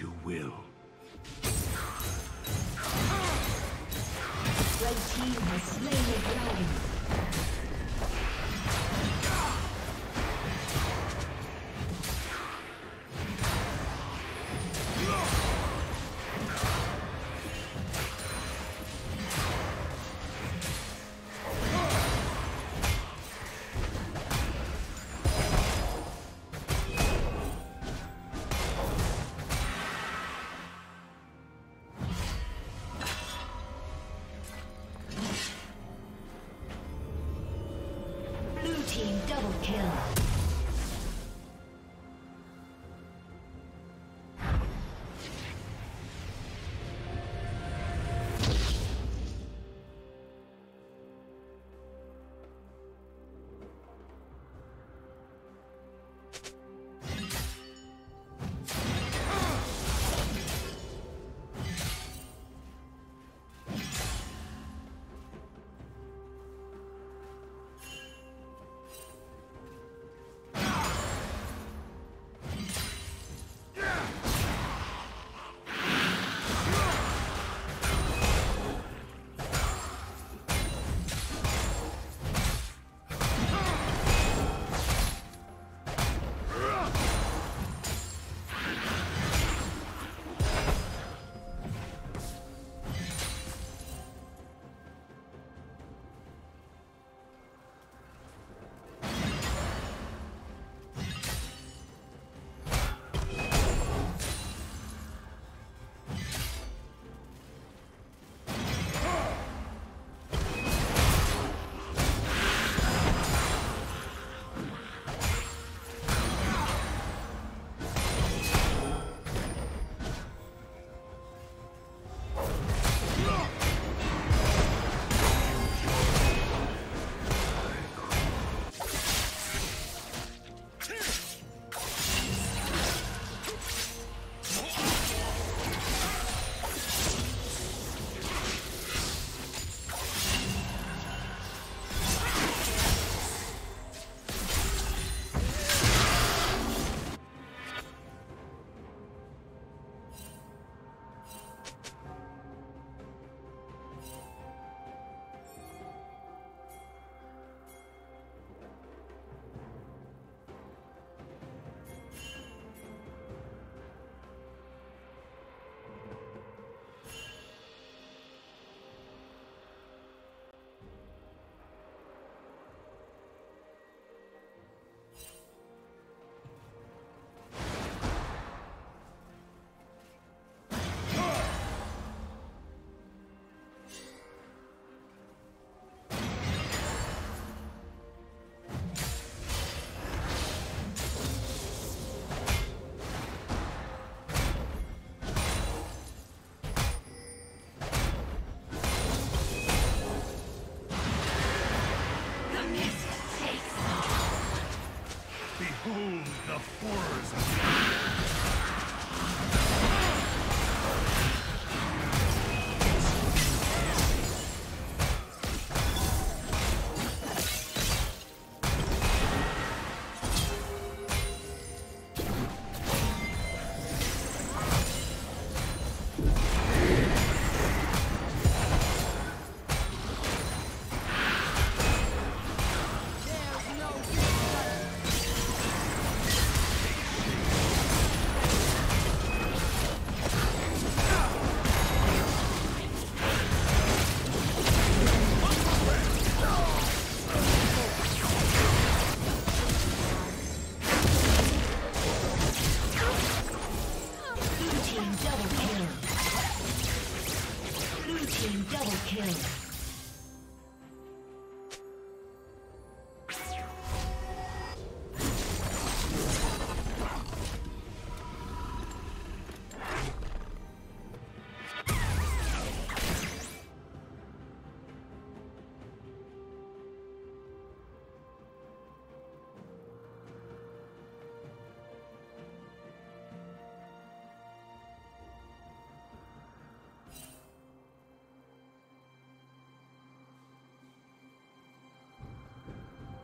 you will. Red team has slain the dragon. Kill.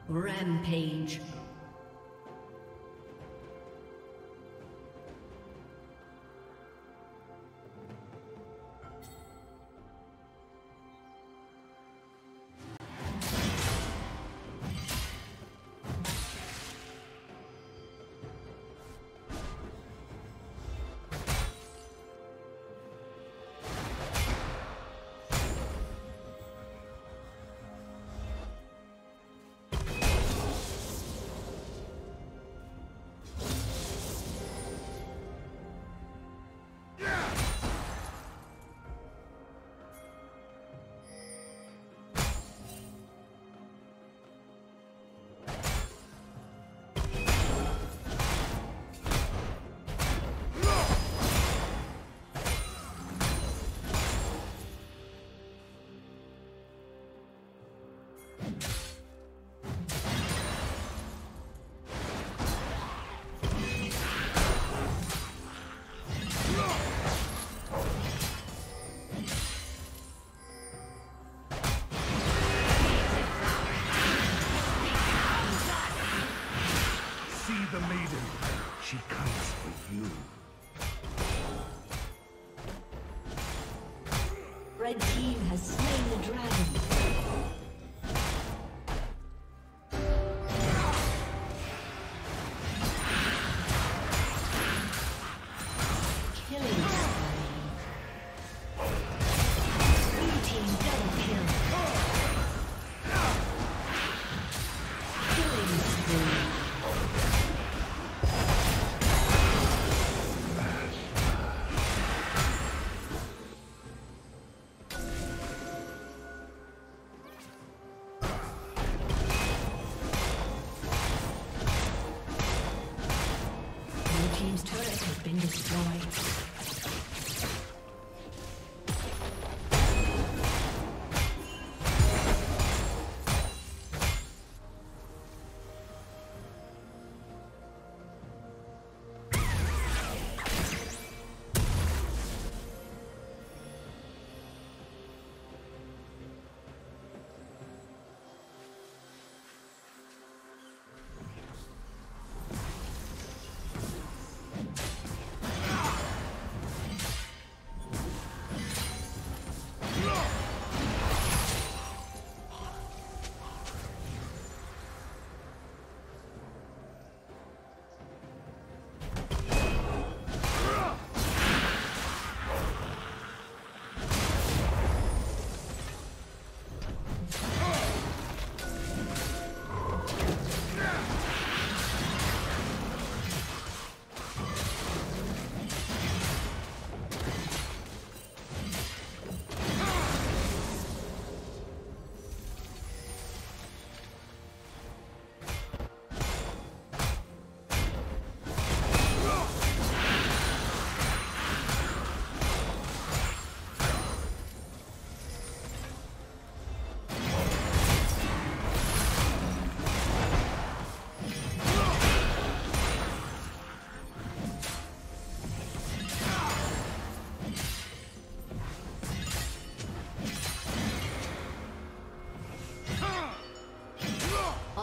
Rampage.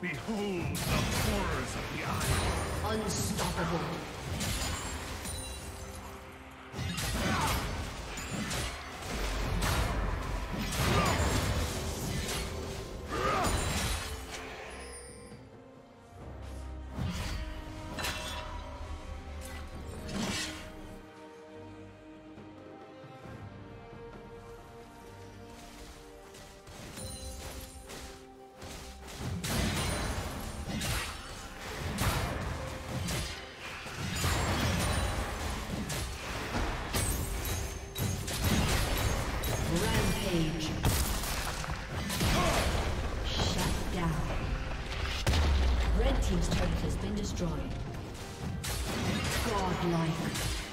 Behold the horrors of the island. Unstoppable. destroyed. Godlike.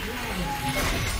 Dragon.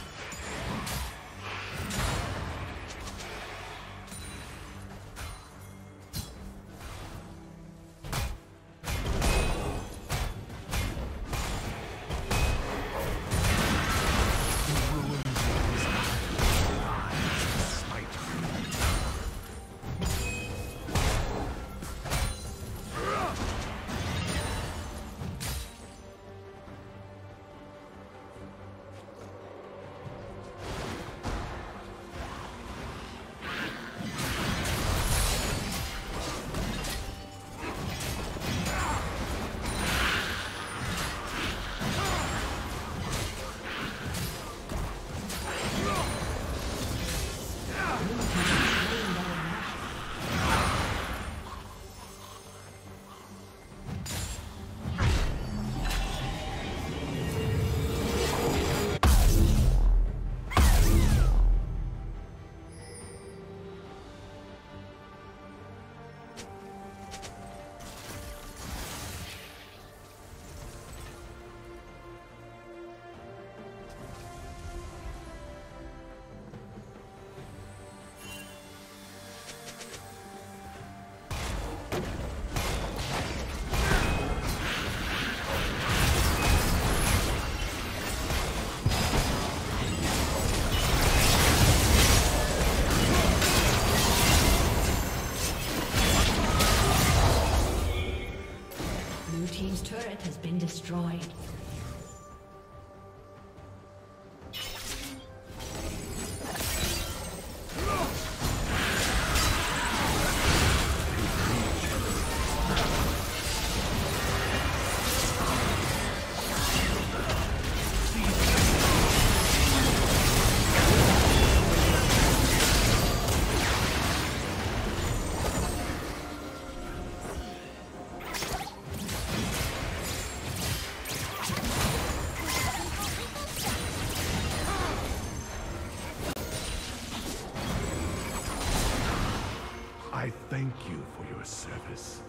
Team's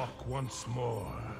Walk once more.